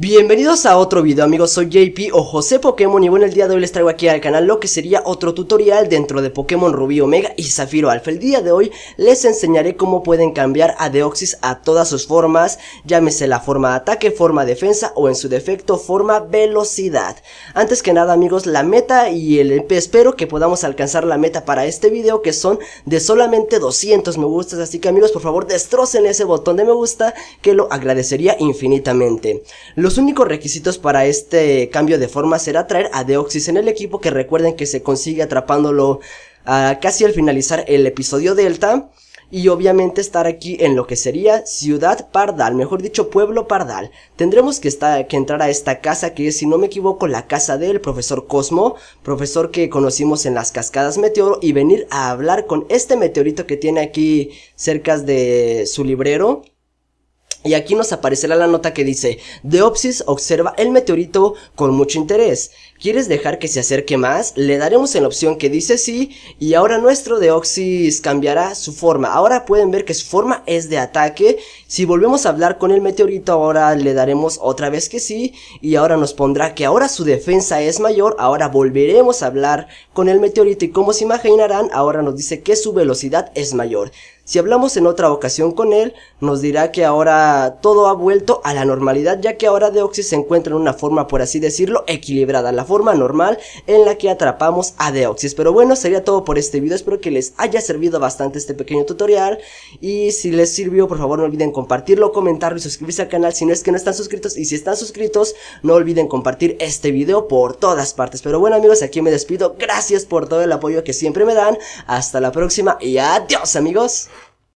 Bienvenidos a otro video amigos, soy JP o José Pokémon y bueno el día de hoy les traigo aquí al canal lo que sería otro tutorial dentro de Pokémon Rubí Omega y Zafiro Alpha. El día de hoy les enseñaré cómo pueden cambiar a Deoxys a todas sus formas, llámese la forma ataque, forma defensa o en su defecto forma velocidad. Antes que nada amigos, la meta y el espero que podamos alcanzar la meta para este video que son de solamente 200 me gustas Así que amigos por favor destrocen ese botón de me gusta que lo agradecería infinitamente únicos requisitos para este cambio de forma será traer a Deoxys en el equipo que recuerden que se consigue atrapándolo ah, casi al finalizar el episodio Delta. Y obviamente estar aquí en lo que sería Ciudad Pardal, mejor dicho Pueblo Pardal. Tendremos que, estar, que entrar a esta casa que es, si no me equivoco, la casa del profesor Cosmo, profesor que conocimos en las cascadas Meteoro, y venir a hablar con este meteorito que tiene aquí cerca de su librero. Y aquí nos aparecerá la nota que dice, Deopsis observa el meteorito con mucho interés. ¿Quieres dejar que se acerque más? Le daremos en la opción que dice sí y ahora nuestro Deoxys cambiará su forma. Ahora pueden ver que su forma es de ataque. Si volvemos a hablar con el meteorito ahora le daremos otra vez que sí y ahora nos pondrá que ahora su defensa es mayor. Ahora volveremos a hablar con el meteorito y como se imaginarán ahora nos dice que su velocidad es mayor. Si hablamos en otra ocasión con él, nos dirá que ahora todo ha vuelto a la normalidad, ya que ahora Deoxys se encuentra en una forma, por así decirlo, equilibrada, la forma normal en la que atrapamos a Deoxys. Pero bueno, sería todo por este video, espero que les haya servido bastante este pequeño tutorial, y si les sirvió, por favor no olviden compartirlo, comentarlo y suscribirse al canal si no es que no están suscritos, y si están suscritos, no olviden compartir este video por todas partes. Pero bueno amigos, aquí me despido, gracias por todo el apoyo que siempre me dan, hasta la próxima y adiós amigos.